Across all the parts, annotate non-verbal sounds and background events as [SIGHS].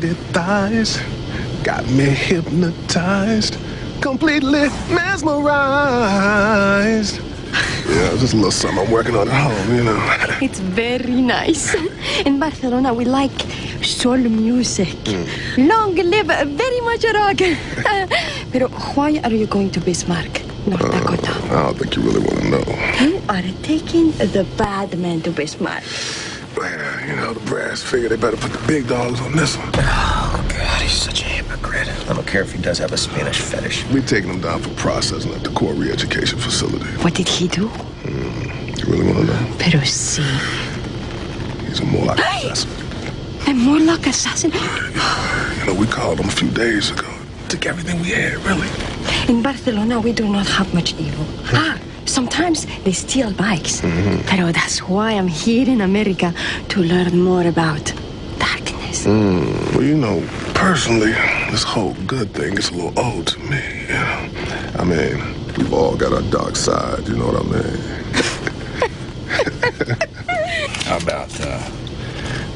candy thighs got me hypnotized, completely mesmerized. Yeah, just a little something I'm working on at home, you know. [LAUGHS] It's very nice. [LAUGHS] In Barcelona, we like soul music. Hmm. Long live very much rock. [LAUGHS] Pero why are you going to Bismarck, North uh, Dakota? I don't think you really want to know. You are taking the bad man to Bismarck. Well, you know, the brass figured they better put the big dollars on this one. Oh, God, he's such a hypocrite. I don't care if he does have a Spanish fetish. We're taking him down for processing at the Corps re-education facility. What did he do? You really want to know? Pero sí. He's a Morlock assassin. A Morlock assassin. You know, we called him a few days ago. Took everything we had, really. In Barcelona, we do not have much evil. Ah, sometimes they steal bikes. Pero that's why I'm here in America to learn more about darkness. Well, you know, personally, this whole good thing is a little old to me, you know. I mean, we've all got our dark side, you know what I mean? [LAUGHS] How about uh,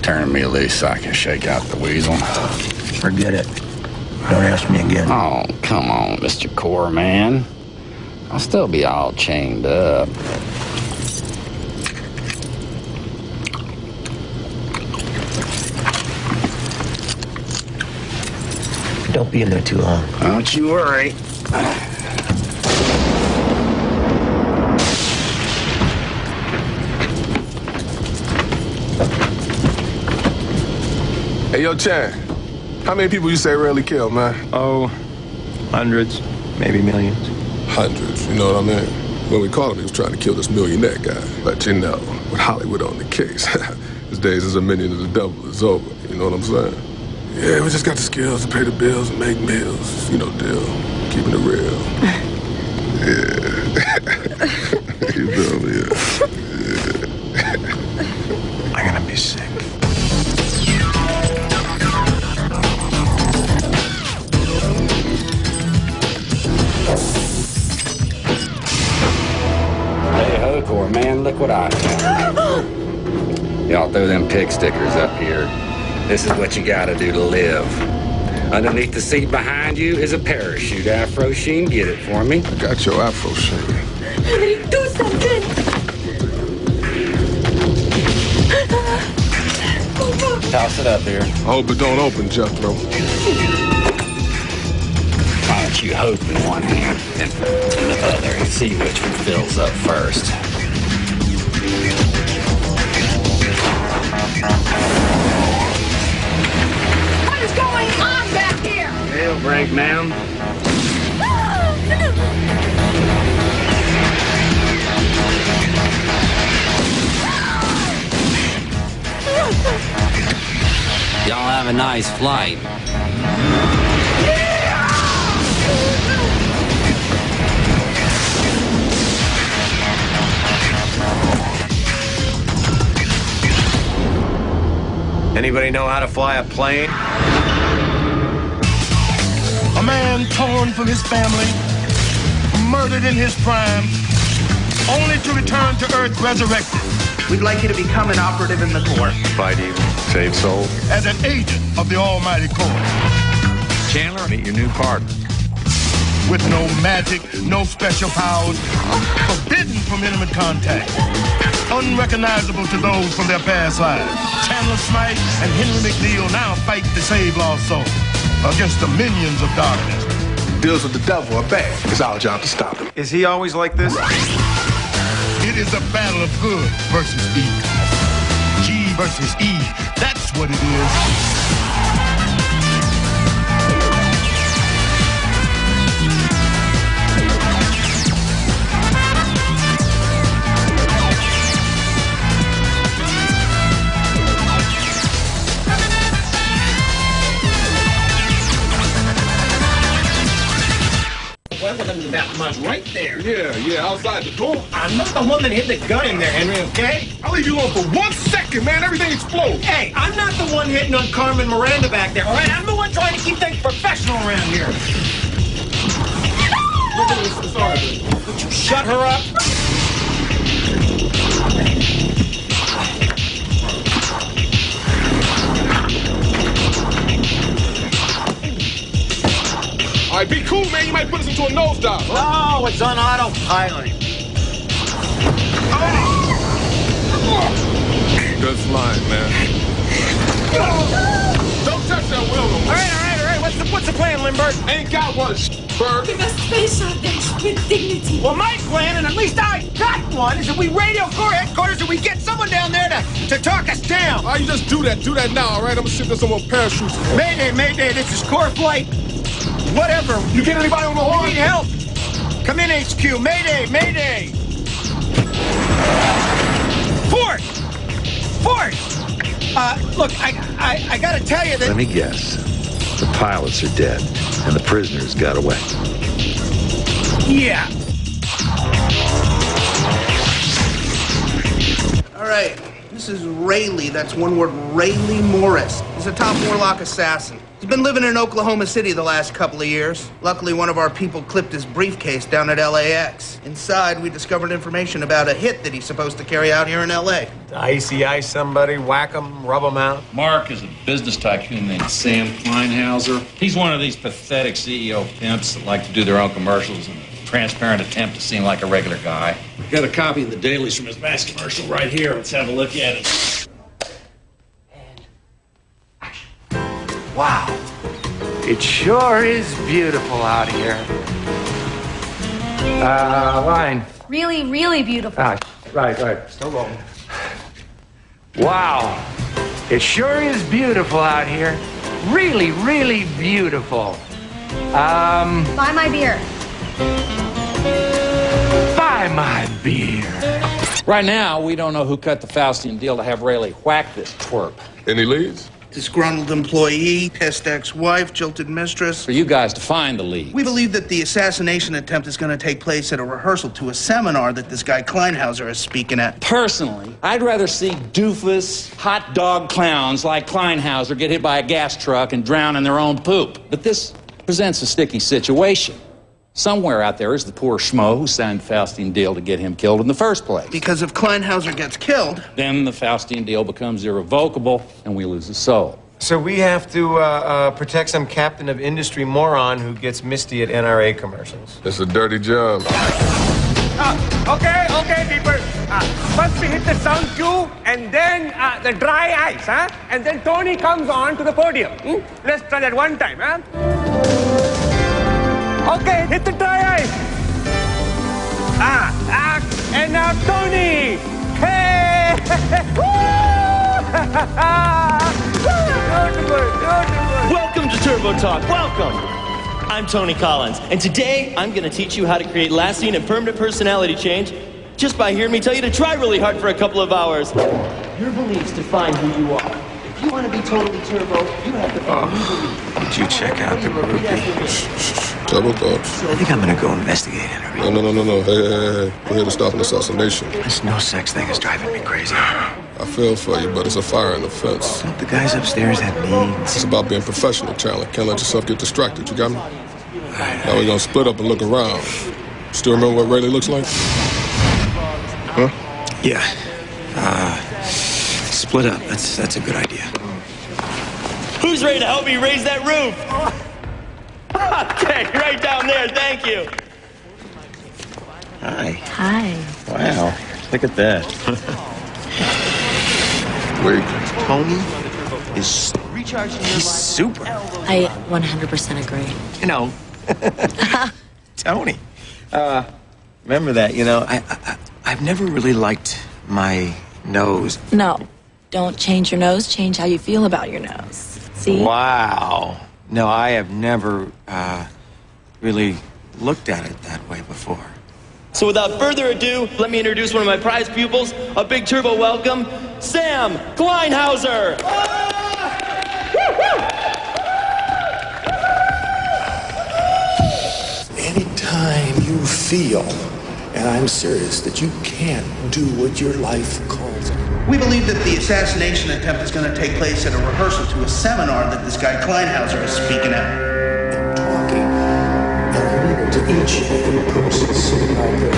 turning me loose so I can shake out the weasel? Forget it. Don't ask me again. Oh, come on, Mr. Corps Man. I'll still be all chained up. Don't be in there too long. Don't you worry. Hey, yo, Chan, how many people you say really killed, man? Oh, hundreds, maybe millions. Hundreds, you know what I mean? When we called him, he was trying to kill this millionaire guy. But you know, with Hollywood on the case, [LAUGHS] his days as a minion of the devil is over. You know what I'm saying? Yeah, we just got the skills to pay the bills and make meals. You know, deal. Keeping it real. [LAUGHS] yeah. [LAUGHS] you feel me? Yeah. I'm gonna be sick. What I found. Y'all throw them pig stickers up here. This is what you gotta do to live. Underneath the seat behind you is a parachute. Afro Sheen, get it for me. I got your afro shit. Do something. Toss it up here. I hope it don't open, Jethro. Why don't you hope in one hand and in the other and see which one fills up first? Tail ma'am. Y'all have a nice flight. Anybody know how to fly a plane? A man torn from his family, murdered in his prime, only to return to Earth resurrected We'd like you to become an operative in the Corps. Fight evil, save souls. as an agent of the Almighty Corps. Chandler, meet your new partner. With no magic, no special powers, forbidden from intimate contact, unrecognizable to those from their past lives. Chandler Smythe and Henry McNeil now fight to save lost souls against the minions of darkness. Deals with the devil are bad. It's our job to stop him. Is he always like this? It is a battle of good versus evil. G versus E. That's what it is. That much right there. Yeah, yeah, outside the door. I'm not the one that hid the gun in there, Henry, okay? I'll leave you alone for one second, man. Everything explodes. Hey, I'm not the one hitting on Carmen Miranda back there, all right? I'm the one trying to keep things professional around here. Sorry. Would you shut her up? Like, be cool, man. You might put us into a nosedive. Huh? Oh, it's on autopilot. Good flying, man. Don't touch that wheel, no All right, all right, all right. What's the what's the plan, Limbert? Ain't got one, bird. We must face our days with dignity. Well, my plan, and at least I got one, is that we radio Corps headquarters and we get someone down there to, to talk us down. Why you just do that? Do that now, all right? I'm gonna ship this someone parachutes. Mayday, Mayday, this is Corps flight. Whatever. You get anybody on the We horn? need help. Come in, HQ. Mayday, Mayday. Fort! Fort! Uh, look, I, I, I gotta tell you that. Let me guess. The pilots are dead, and the prisoners got away. Yeah. All right. This is Rayleigh. That's one word. Rayleigh Morris. He's a top Morlock assassin. He's been living in Oklahoma City the last couple of years. Luckily, one of our people clipped his briefcase down at LAX. Inside, we discovered information about a hit that he's supposed to carry out here in LA. Icy ice somebody, whack them, rub them out. Mark is a business tycoon named Sam Kleinhauser. He's one of these pathetic CEO pimps that like to do their own commercials in a transparent attempt to seem like a regular guy. Got a copy of the dailies from his last commercial right here. Let's have a look at it. Wow. It sure is beautiful out here. Uh, line. Really, really beautiful. Ah, right, right. Still rolling. Wow. It sure is beautiful out here. Really, really beautiful. Um, Buy my beer. Buy my beer. Right now, we don't know who cut the Faustian deal to have Rayleigh whack this twerp. Any leads? Disgruntled employee, pissed ex-wife, jilted mistress. For you guys to find the lead. We believe that the assassination attempt is going to take place at a rehearsal to a seminar that this guy Kleinhauser is speaking at. Personally, I'd rather see doofus, hot dog clowns like Kleinhauser get hit by a gas truck and drown in their own poop. But this presents a sticky situation. Somewhere out there is the poor schmo who signed the Faustian deal to get him killed in the first place. Because if Kleinhauser gets killed, Then the Faustian deal becomes irrevocable and we lose a soul. So we have to uh, uh, protect some captain of industry moron who gets misty at NRA commercials. It's a dirty job. Uh, okay, okay, people. Uh, first we hit the sound cue, and then uh, the dry ice, huh? And then Tony comes on to the podium. hmm? Let's try that one time, huh? Okay, hit the ice. Ah, ah, and now Tony. Hey! [LAUGHS] Welcome to Turbo Talk. Welcome. I'm Tony Collins, and today I'm going to teach you how to create lasting and permanent personality change just by hearing me tell you to try really hard for a couple of hours. Your beliefs define who you are. If you want to be totally turbo, you have to find new. Would you check out the groupie? Trouble thoughts. I think I'm gonna go investigate her. No, no, no, no, no. Hey, hey, hey. We're here to stop an assassination. This no sex thing is driving me crazy. I feel for you, but it's a fire in the fence. Don't the guys upstairs have needs? It's about being professional, Chandler. Can't let yourself get distracted. You got me? Now we're gonna split up and look around. Still remember what Rayleigh looks like? Huh? Yeah. Uh, split up. That's that's a good idea. Who's ready to help me raise that roof? [LAUGHS] Okay, right down there. Thank you. Hi. Hi. Wow. Look at that. Wait. Tony is recharging he's super. I 100% agree. You know, [LAUGHS] Tony. Uh, remember that? You know, I, I I've never really liked my nose. No, don't change your nose, change how you feel about your nose. See? Wow. No, I have never uh, really looked at it that way before. So without further ado, let me introduce one of my prize pupils. A big turbo welcome, Sam Kleinhauser. Anytime you feel, and I'm serious, that you can't do what your life calls it. We believe that the assassination attempt is going to take place at a rehearsal to a seminar that this guy Kleinhauser is speaking at. Talking and leader to each every person sitting out there.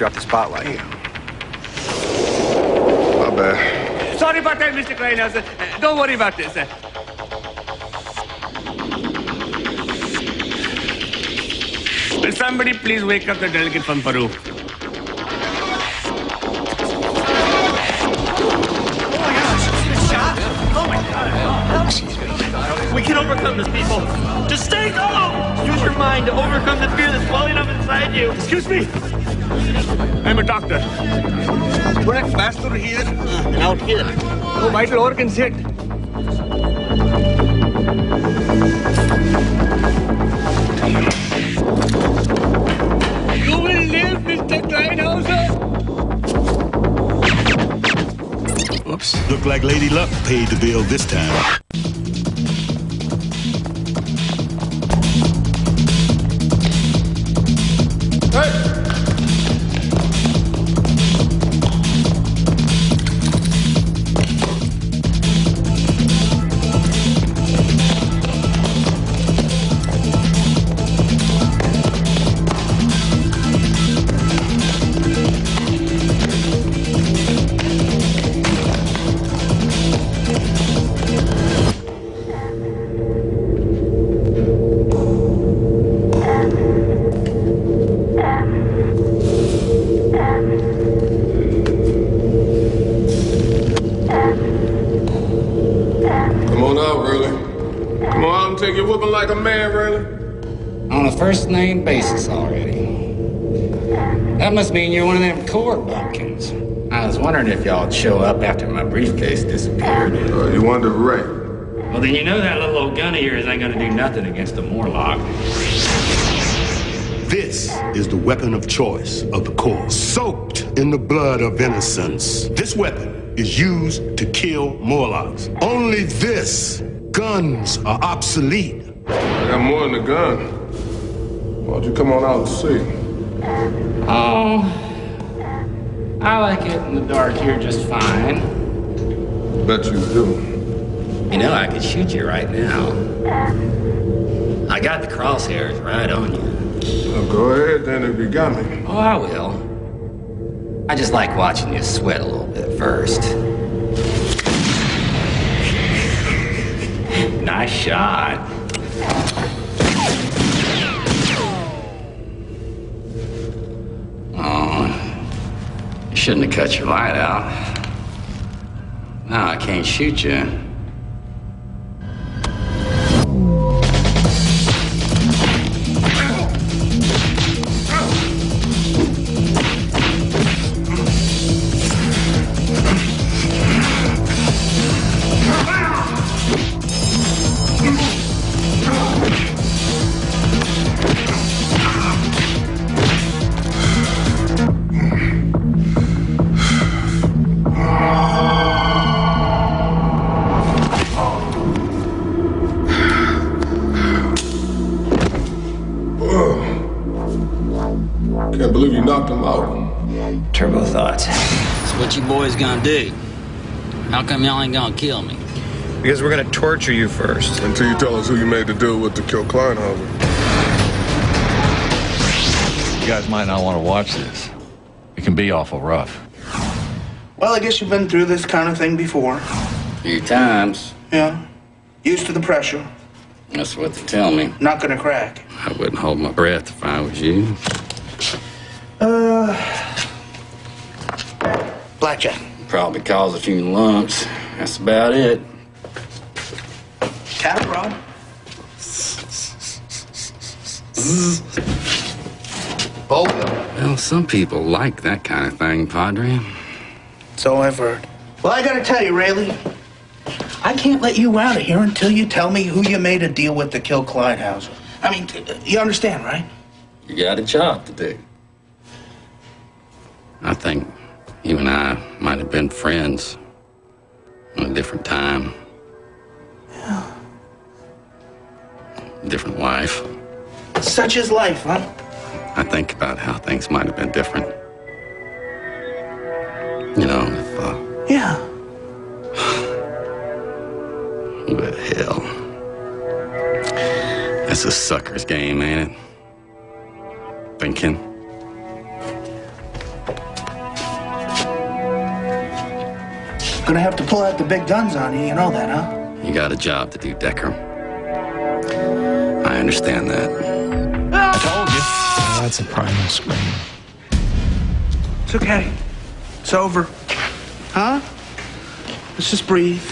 Dude, maybe drop the spotlight. My bad. Sorry about that, Mr. Kleinhaus. Uh, Don't worry about this. Uh, Will somebody please wake up the delegate from Peru? Oh my god. Oh my god. We can overcome this, people. Just stay calm. Use your mind to overcome the fear that's welling up inside you. Excuse me. I'm a doctor. Put Work faster here and out here. No vital organs hit. You will live, Mr. Kleinhauser. Whoops. Look like Lady Luck paid the bill this time. Take like a man, Riley. On a first name basis already. That must mean you're one of them court bumpkins. I was wondering if y'all'd show up after my briefcase disappeared. Uh, you wonder right. Well, then you know that little old gun of yours ain't gonna do nothing against a Morlock. This is the weapon of choice of the Corps, soaked in the blood of innocence. This weapon is used to kill Morlocks. Only this. Guns are obsolete. I got more than a gun. Why don't you come on out and see? Oh, I like it in the dark here just fine. Bet you do. You know, I could shoot you right now. I got the crosshairs right on you. Well, go ahead then if you got me. Oh, I will. I just like watching you sweat a little bit first. nice shot. You shouldn't have cut your light out. Now I can't shoot you. Boys gonna do? How come y'all ain't gonna kill me? Because we're gonna torture you first. Until you tell us who you made the deal with to kill Kleinhauser. You guys might not want to watch this. It can be awful rough. Well, I guess you've been through this kind of thing before. A Few times. Yeah. Used to the pressure. That's what they tell me. Not gonna crack. I wouldn't hold my breath if I was you. Uh. Blackjack. Probably cause a few lumps. That's about it. Cat rod. Bogo. Well, some people like that kind of thing, Padre. So I've heard. Well, I gotta tell you, Rayleigh, I can't let you out of here until you tell me who you made a deal with to kill Kleinhauser. I mean, uh, you understand, right? You got a job to do. I think you and I might have been friends in a different time. Yeah. Different life. Such is life, huh? I think about how things might have been different. You know, if, uh, Yeah. [SIGHS] but hell. That's a sucker's game, ain't it? Thinking. Gonna have to pull out the big guns on you, you know that, huh? You got a job to do, Decker. I understand that. I told you. Oh, that's a primal scream. It's okay. It's over. Huh? Let's just breathe.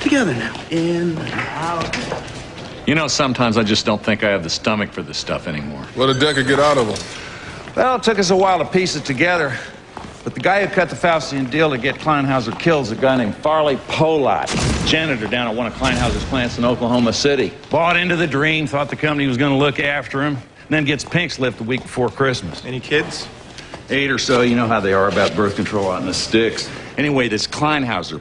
Together now. In and out. You know, sometimes I just don't think I have the stomach for this stuff anymore. What did Decker get out of him? Well, it took us a while to piece it together. But the guy who cut the Faustian deal to get Kleinhauser killed is a guy named Farley Polat, janitor down at one of Kleinhauser's plants in Oklahoma City. Bought into the dream, thought the company was going to look after him, and then gets pink slipped the week before Christmas. Any kids? Eight or so. You know how they are about birth control out in the sticks. Anyway, this Kleinhauser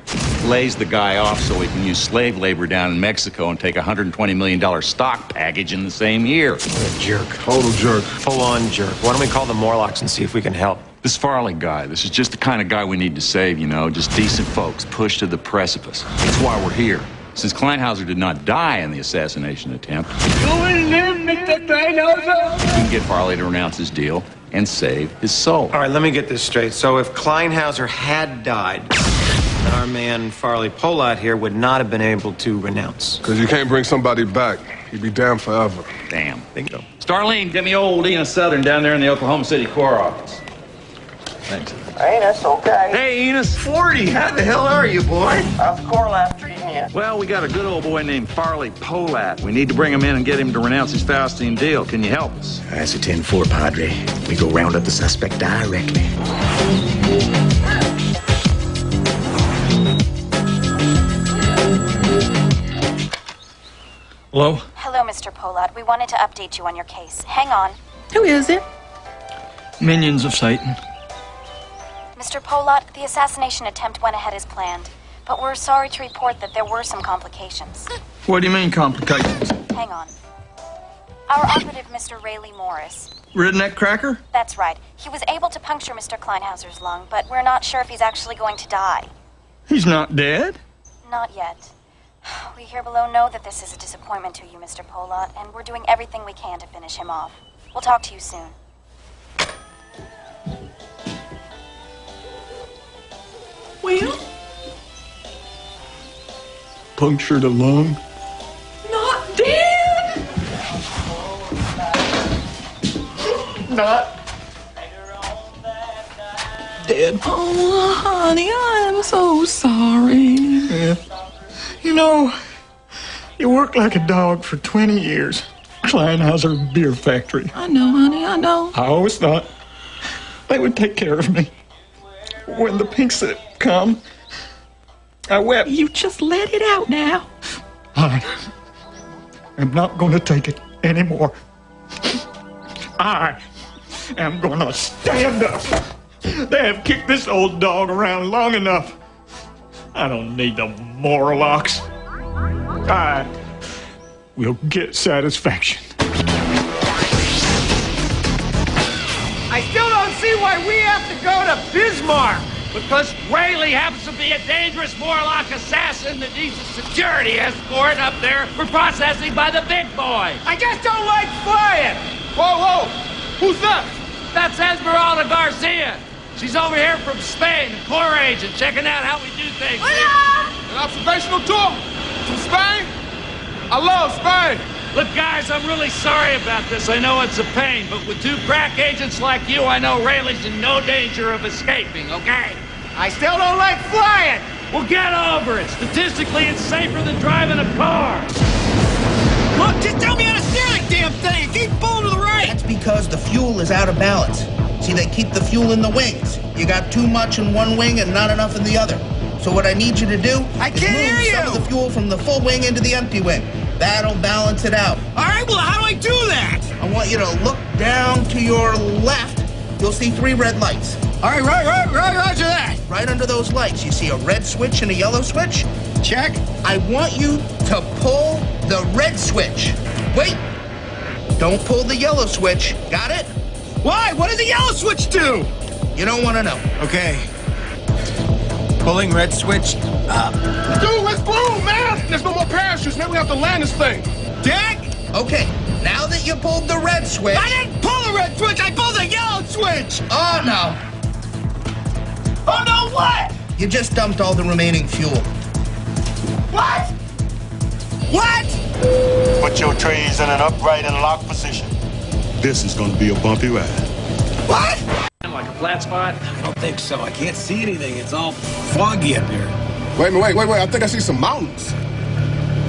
lays the guy off so he can use slave labor down in Mexico and take a $120 million stock package in the same year. Jerk. Total jerk. Full on jerk. Why don't we call the Morlocks and see if we can help? This Farley guy, this is just the kind of guy we need to save, you know, just decent folks pushed to the precipice. That's why we're here. Since Kleinhauser did not die in the assassination attempt, You will live, Mr. Kleinhauser. we can get Farley to renounce his deal and save his soul. All right, let me get this straight. So if Kleinhauser had died, then our man Farley Polat here would not have been able to renounce. Because you can't bring somebody back. He'd be damned forever. Damn. Bingo. Starlene, get me old Ena Southern down there in the Oklahoma City Corps office. Thanks. Hey, that's okay. Hey, Enos. 40, how the hell are you, boy? How's the Corps lab treating you? Well, we got a good old boy named Farley Polat. We need to bring him in and get him to renounce his Faustian deal. Can you help us? That's a 10-4, Padre. We go round up the suspect directly. Hello? Hello, Mr. Polat. We wanted to update you on your case. Hang on. Who is it? Minions of Satan. Mr. Polat, the assassination attempt went ahead as planned, but we're sorry to report that there were some complications. [LAUGHS] What do you mean complications? Hang on. Our operative, Mr. Rayleigh Morris. Redneck cracker? That's right. He was able to puncture Mr. Kleinhauser's lung, but we're not sure if he's actually going to die. He's not dead. Not yet. [SIGHS] We here below know that this is a disappointment to you, Mr. Polat, and we're doing everything we can to finish him off. We'll talk to you soon. Well, Punctured a lung. not dead. Not dead. Oh, honey, I am so sorry. Yeah. You know, you worked like a dog for 20 years. Kleinhauser Beer Factory. I know, honey, I know. I always thought they would take care of me. When the pink slip come, I wept. You just let it out now. I am not going to take it anymore. I am going to stand up. They have kicked this old dog around long enough. I don't need the Morlocks. I will get satisfaction. I still don't see why we have to go to Bismarck. Because Rayleigh happens to be a dangerous Morlock assassin that needs a security escort up there for processing by the big boy. I just don't like flying. Whoa, whoa! Who's that? That's Esmeralda Garcia. She's over here from Spain, Corps agent, checking out how we do things. Hola! An observational tour from Spain? I love Spain. Look, guys, I'm really sorry about this. I know it's a pain, but with two crack agents like you, I know Rayleigh's in no danger of escaping, okay? I still don't like flying. Well, get over it. Statistically, it's safer than driving a car. Look, just tell me how to steer that damn thing. Keep pulling to the right. That's because the fuel is out of balance. See, they keep the fuel in the wings. You got too much in one wing and not enough in the other. So what I need you to do I is can't move hear some of the fuel from the full wing into the empty wing. That'll balance it out. All right, well, how do I do that? I want you to look down to your left. You'll see three red lights. All right, right, right, right, roger that. Right under those lights, you see a red switch and a yellow switch? Check. I want you to pull the red switch. Wait. Don't pull the yellow switch. Got it? Why? What does the yellow switch do? You don't want to know. Okay. Pulling red switch up. Dude, let's blow, man. There's no more parachutes, man. We have to land this thing. Jack? Okay, Now that you pulled the red switch. I didn't pull the red switch. I pulled the yellow switch. Oh no. Oh no! What? You just dumped all the remaining fuel. What? What? Put your trays in an upright and locked position. This is going to be a bumpy ride. What? Like a flat spot? I don't think so. I can't see anything. It's all foggy up here. Wait a minute, wait, wait, wait. I think I see some mountains.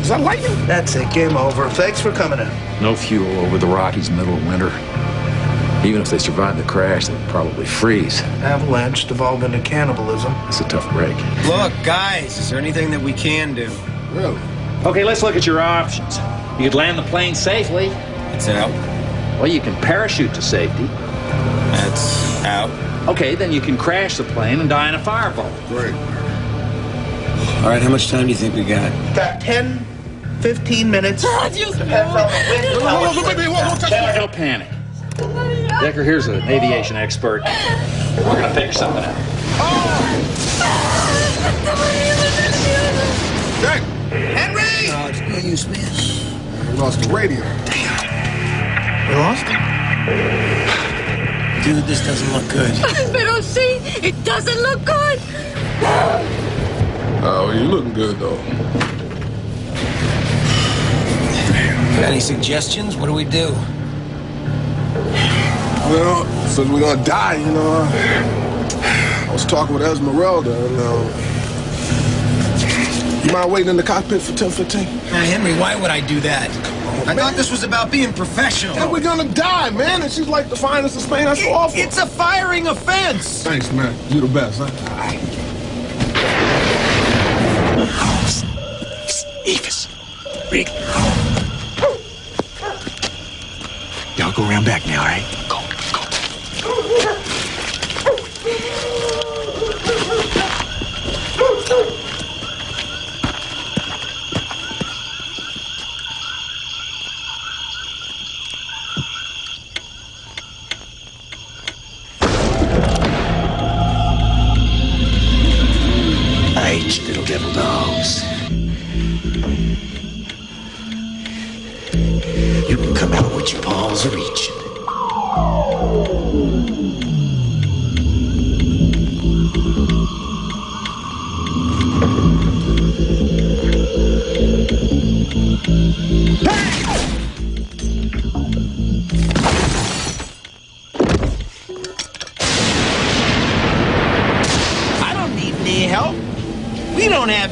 Is that lightning? That's it. Game over. Thanks for coming in. No fuel over the Rockies middle of winter. Even if they survive the crash, they'd probably freeze. Avalanche devolved into cannibalism. It's a tough break. Look, guys, is there anything that we can do? Really? Okay, let's look at your options. You could land the plane safely. It's out. Well, you can parachute to safety. That's out. Okay, then you can crash the plane and die in a fireball. Great. All right, how much time do you think we got? Got 10, 15 minutes. [LAUGHS] Dios Depends on the wind. don't panic. Decker, here's an aviation expert. We're gonna figure something out. Jack, Henry! Oh, it's no use, man. we lost the radio. Damn. We lost it. Dude, this doesn't look good. [LAUGHS] Pero see, it doesn't look good. Oh, you looking good though. Any suggestions? What do we do? Well, since we're gonna die, you know, I was talking with Esmeralda, and uh, you mind waiting in the cockpit for 10, 15? Now, Henry, why would I do that? I thought this was about being professional. And we're gonna die, man. And she's like the finest of Spain. That's so awful. It's a firing offense. Thanks, man. You're the best, huh? Ephus. Rick. Y'all go around back now, all right? You can come out with your paws are reaching.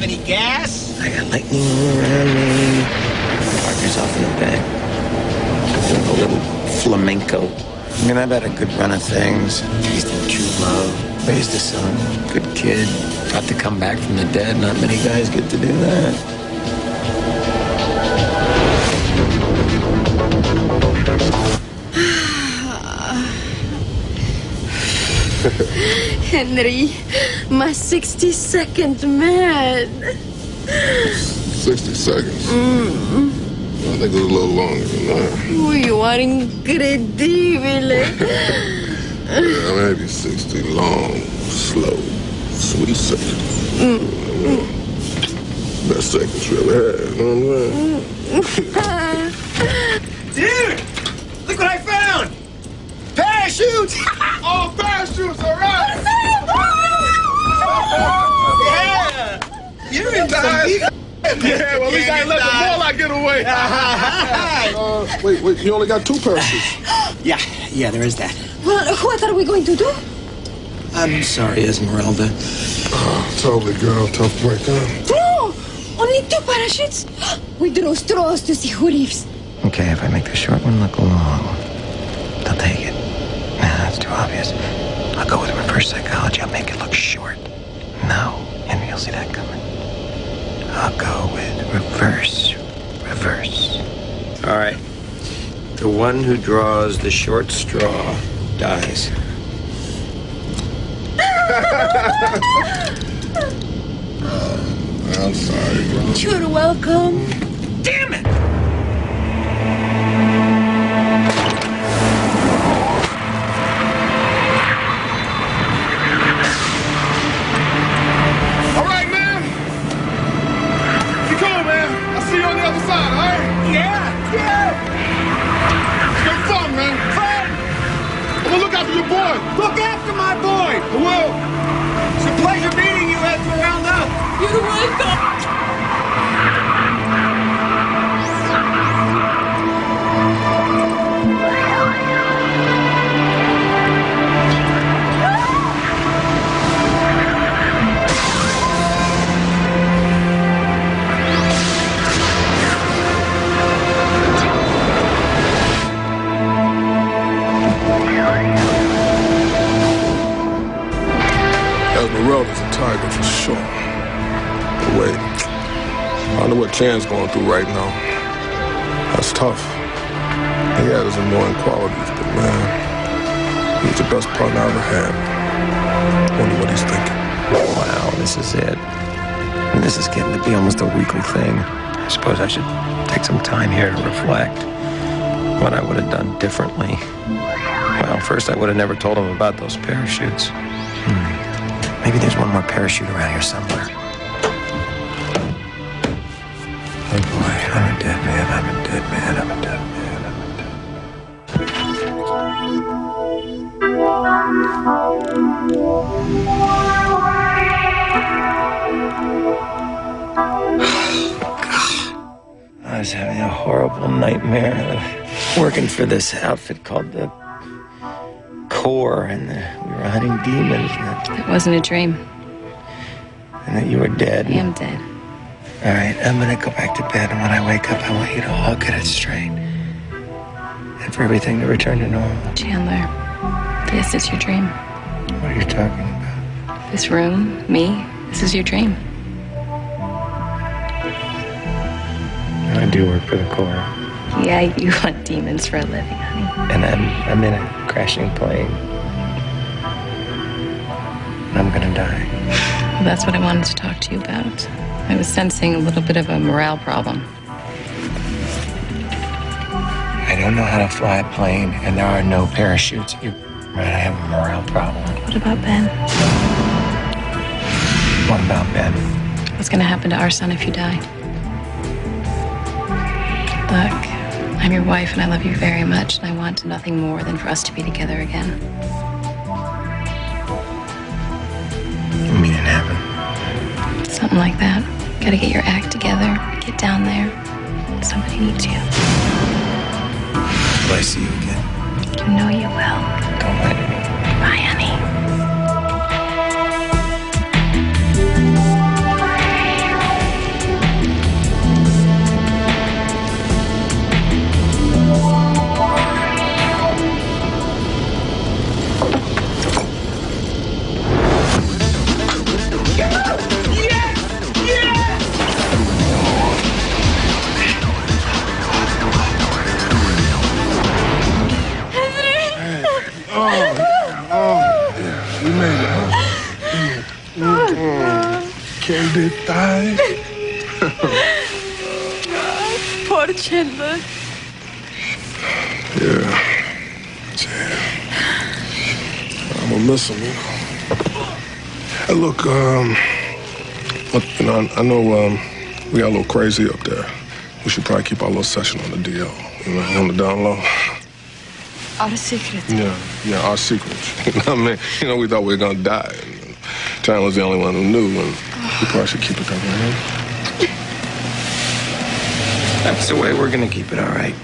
Have any gas. I got lightning all around me. Parker's off in the back. Doing a little flamenco. I mean, I've had a good run of things. Tasted true love. Raised a son. Good kid. Got to come back from the dead. Not many guys get to do that. Henry, my 60 second man. 60 seconds. Mm. I think it was a little longer than that. Oh, you are incredible. Yeah, maybe 60 long, slow, sweet seconds. Mm. Best seconds we ever had. You know what I'm saying? [LAUGHS] Dude, look what I found. Parachutes. Parachutes, yeah. You're in some deep. Yeah, well, at least I let the ball I get away. [LAUGHS] uh, wait, wait, you only got two parachutes. [GASPS] Yeah, yeah, there is that. Well, what are we going to do? I'm sorry, Esmeralda. Oh, totally, girl. Tough break, huh? No, only two parachutes. [GASPS] We draw straws to see who lives. Okay, if I make the short one look long, they'll take it. Nah, that's too obvious. I'll go with reverse psychology. I'll make it look short. No, Henry, you'll see that coming. I'll go with reverse, reverse. All right. The one who draws the short straw dies. I'm sorry, bro. You're welcome. Damn it! the. It's a pleasure meeting you at the roundup. You're welcome. Sure. But wait, I know what Chan's going through right now. That's tough. He had his annoying qualities, but man, he was the best partner I ever had. Wonder what he's thinking. Wow, this is it. This is getting to be almost a weekly thing. I suppose I should take some time here to reflect what I would have done differently. Well, first, I would have never told him about those parachutes. Maybe there's one more parachute around here somewhere. Oh boy, I'm a dead man, I'm a dead man, I'm a dead man. [SIGHS] I was having a horrible nightmare of working for this outfit called the Corps, and uh, we were hunting demons, and, It wasn't a dream. and that you were dead. I am dead. All right, I'm gonna go back to bed, and when I wake up, I want you to all get it straight, and for everything to return to normal. Chandler, this is your dream. What are you talking about? This room, me, this is your dream. I do work for the Corps, Yeah, you hunt demons for a living, honey. and I'm I'm in a crashing plane, I'm gonna die. Well, that's what I wanted to talk to you about. I was sensing a little bit of a morale problem. I don't know how to fly a plane, and there are no parachutes. You're right. I have a morale problem. What about Ben? What about Ben? What's going to happen to our son if you die? Look, I'm your wife and I love you very much, and I want nothing more than for us to be together again. Something like that. Gotta get your act together, get down there. Somebody needs you. Will I see you again? You know you will. Don't let me. Bye, honey. Um, look, you know, I, I know um, we got a little crazy up there. We should probably keep our little session on the DL, you know, on the down low. Our secret. Yeah, yeah, our secrets. [LAUGHS] You know what I mean? You know, we thought we were gonna die. And was the only one who knew, and we probably should keep it that way. That's the way we're gonna keep it, all right.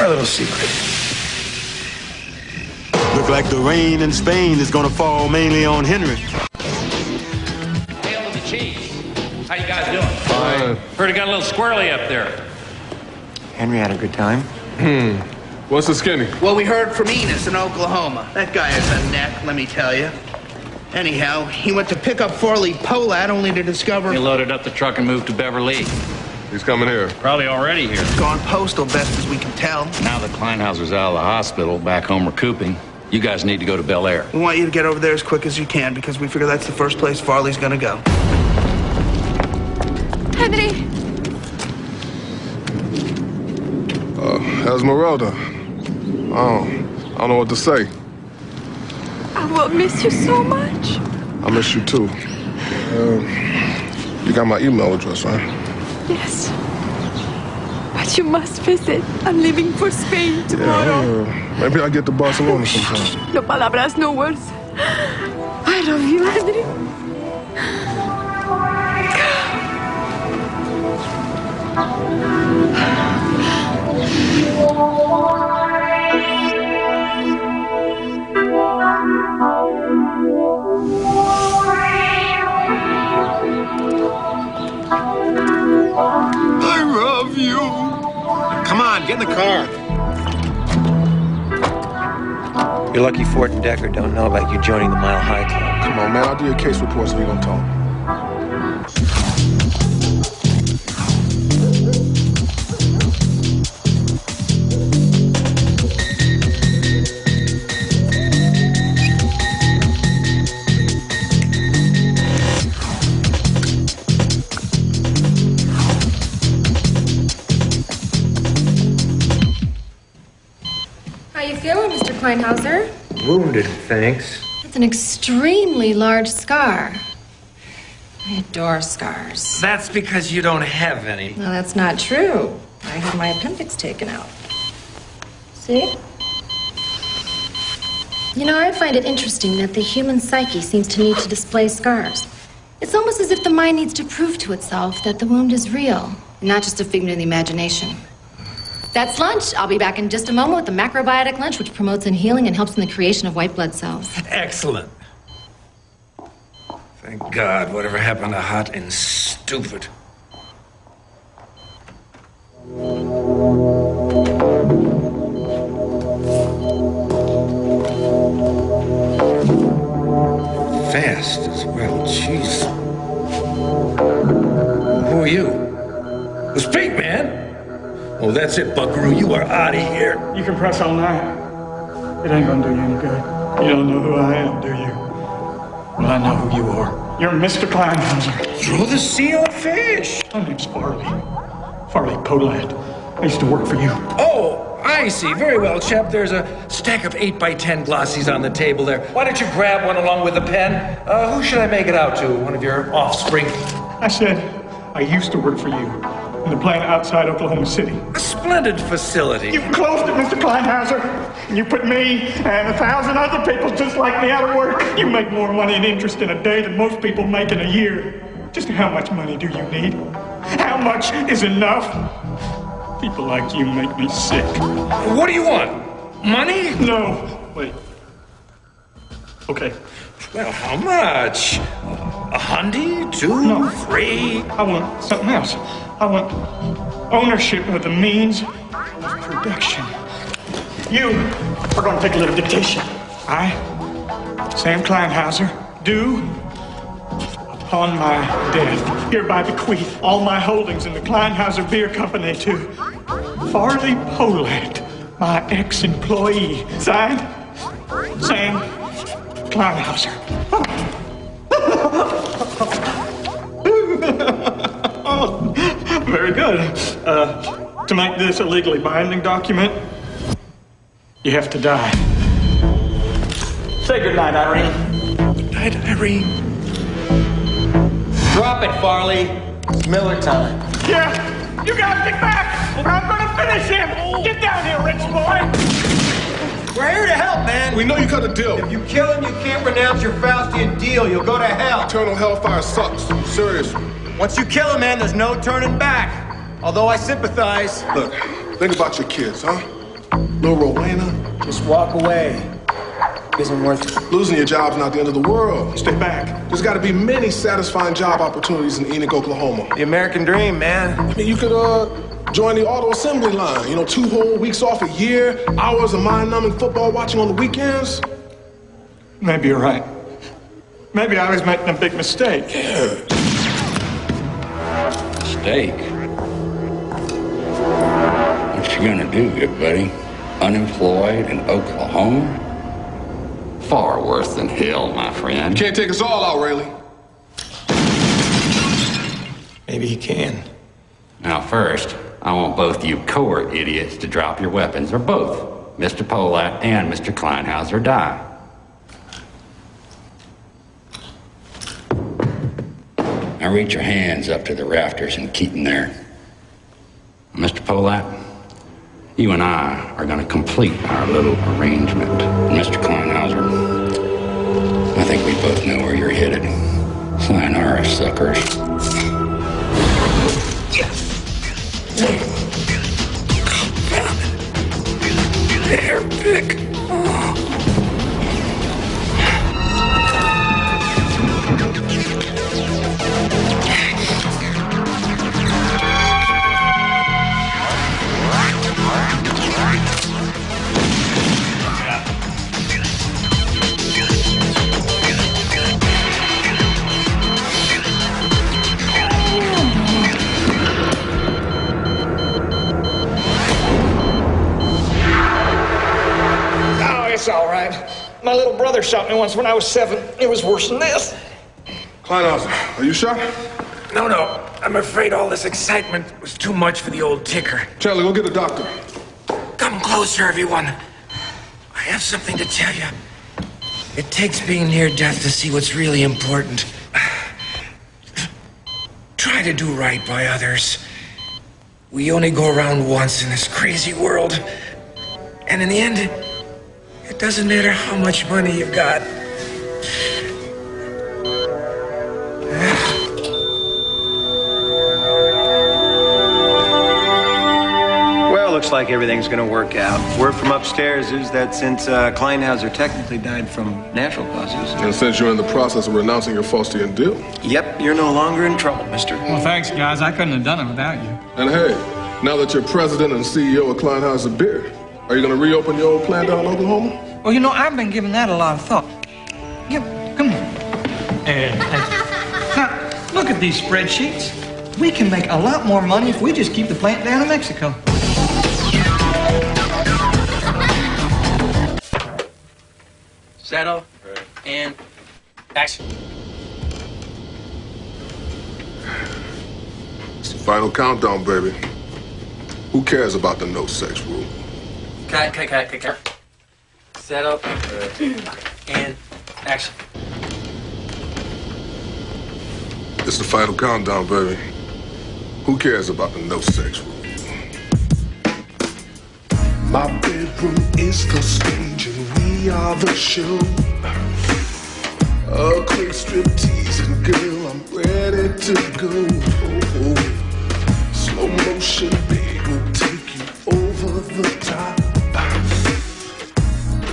Our little secret. Look like the rain in Spain is gonna fall mainly on Henry. Hail to the chief. How you guys doing? Fine. Heard it got a little squirrely up there. Henry had a good time. Hmm. What's the skinny? Well, we heard from Enos in Oklahoma. That guy has a neck, let me tell you. Anyhow, he went to pick up Farley Polat only to discover. He loaded up the truck and moved to Beverly. He's coming here. Probably already here. Gone postal, best as we can tell. Now that Kleinhauser's out of the hospital, back home recouping, you guys need to go to Bel Air. We want you to get over there as quick as you can because we figure that's the first place Farley's gonna go. Henry, Uh, how's Merelda? Oh, I don't know what to say. I will miss you so much. I miss you too. Um, you got my email address, right? Yes. But you must visit. I'm leaving for Spain tomorrow. Yeah, maybe I'll get to Barcelona sometime. No palabras, no words. I love you, Henry. I love you. Come on, get in the car. You're lucky Ford and Decker don't know about you joining the Mile High Club. Come on, man. I'll do your case reports if you gonna talk. Wounded, thanks. That's an extremely large scar. I adore scars. That's because you don't have any. No, that's not true. I had my appendix taken out. See? You know, I find it interesting that the human psyche seems to need to display scars. It's almost as if the mind needs to prove to itself that the wound is real, and not just a figment of the imagination. That's lunch. I'll be back in just a moment with the macrobiotic lunch, which promotes in healing and helps in the creation of white blood cells. Excellent. Thank God, whatever happened to hot and stupid? Fast as well, jeez. Who are you? Speak! Oh, that's it, Buckaroo. You are out of here. You can press all night. It ain't gonna do you any good. You don't know who I am, do you? Well, I know who you are. You're Mr. Kleinhauser. Throw the seal fish. My name's Farley. Farley Polat. I used to work for you. Oh, I see. Very well, Chap. There's a stack of 8 by 10 glossies on the table there. Why don't you grab one along with a pen? Uh, who should I make it out to? One of your offspring? I said, I used to work for you the plant outside Oklahoma City. A splendid facility. You closed it, Mr. Kleinhauser. You put me and a thousand other people just like me out of work. You make more money in interest in a day than most people make in a year. Just how much money do you need? How much is enough? People like you make me sick. What do you want? Money? No. Wait. Okay. Well, how much? A hundy? Two? No. Three? I want something else. I want ownership of the means of production. You are going to take a little dictation. I, Sam Kleinhauser, do, upon my death, hereby bequeath all my holdings in the Kleinhauser Beer Company to Farley Polat, my ex-employee. Signed, Sam Kleinhauser. Very good. Uh, to make this a legally binding document, you have to die. Say goodnight, Irene. Good night, Irene. Drop it, Farley. It's Miller time. Yeah, you guys get back, or I'm gonna finish him. Get down here, rich boy. We're here to help, man. We know you cut a deal. If you kill him, you can't renounce your Faustian deal. You'll go to hell. Eternal hellfire sucks. Seriously. Once you kill a man, there's no turning back. Although I sympathize. Look, think about your kids, huh? Little Rowena. Just walk away. Isn't worth it. Losing your job's not the end of the world. Stay back. There's got to be many satisfying job opportunities in Enoch, Oklahoma. The American dream, man. I mean, you could uh join the auto assembly line. You know, two whole weeks off a year, hours of mind-numbing football watching on the weekends. Maybe you're right. Maybe I was making a big mistake. Mistake? What you gonna do, good buddy? Unemployed in Oklahoma? Far worse than hell, my friend. You can't take us all out, Rayleigh. Maybe he can. Now, first, I want both you court idiots to drop your weapons, or both. Mr. Polat and Mr. Kleinhauser die. Now reach your hands up to the rafters and keep them there. Mr. Polat, you and I are going to complete our little arrangement. Mr. Kleinhauser, I think we both know where you're headed. Sayonara, suckers. Hair pick. Oh, it's all right. My little brother shot me once when I was seven. It was worse than this. Kleinhauser, are you shot? No, no. I'm afraid all this excitement was too much for the old ticker. Charlie, go get a doctor. Closer, everyone. I have something to tell you. It takes being near death to see what's really important. [SIGHS] Try to do right by others. We only go around once in this crazy world. And in the end, it doesn't matter how much money you've got. Looks like everything's gonna work out. Word from upstairs is that since uh, Kleinhauser technically died from natural causes. And since you're in the process of renouncing your Faustian deal. Yep, you're no longer in trouble, mister. Well, thanks, guys. I couldn't have done it without you. And hey, now that you're president and CEO of Kleinhauser Beer, are you going to reopen your old plant down in Oklahoma? Well, you know, I've been giving that a lot of thought. Give, come here. And, and- now, look at these spreadsheets. We can make a lot more money if we just keep the plant down in Mexico. Settle. And action. It's the final countdown, baby. Who cares about the no sex rule? Cut, cut, cut, cut, cut. Settle. And action. It's the final countdown, baby. Who cares about the no sex rule? My bedroom is the stage and we are the show. A quick strip teasing girl, I'm ready to go. Slow motion, babe, will take you over the top.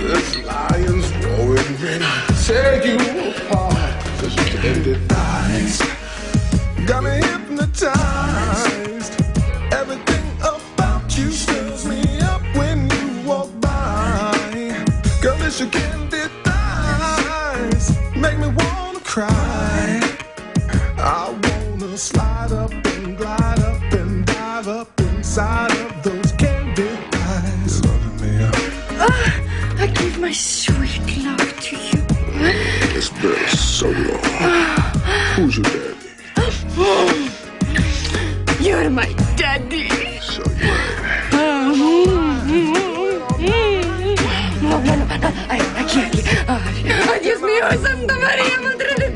This lion's roaring ready to tear you apart. Cause tender eyes got me hypnotized. Girl, it's your candid eyes make me wanna cry. I wanna slide up and glide up and dive up inside of those candid eyes. Ah, I give my sweet love to you. It's been so long. Who's your daddy? [GASPS] You're my daddy. So you No, no, no, no. Ay, aquí, aquí. Ay, ay, Dios mío, Santa María, Madre de